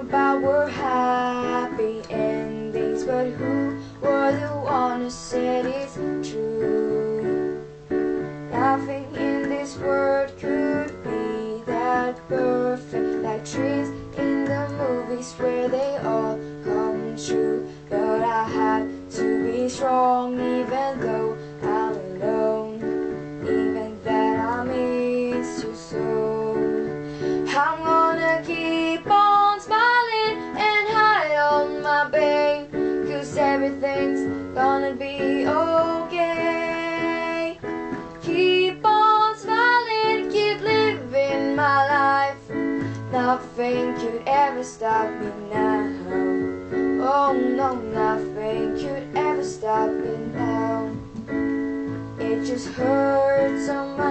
about were happy endings, but who were the one who said it's true? Nothing in this world could be that perfect, like trees in the movies where they all come true. But I had to be strong even though everything's gonna be okay. Keep on smiling, keep living my life. Nothing could ever stop me now. Oh no, nothing could ever stop me now. It just hurts so much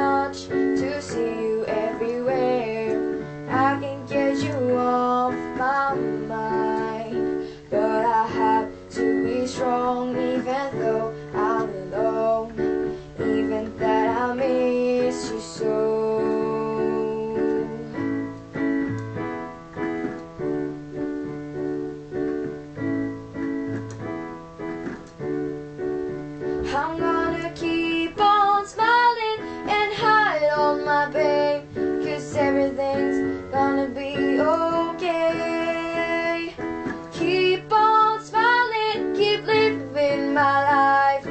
I'm gonna keep on smiling and hide all my pain, cause everything's gonna be okay. Keep on smiling, keep living my life.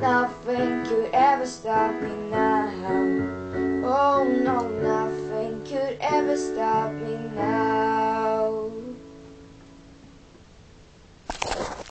Nothing could ever stop me now. Oh no, nothing could ever stop me now.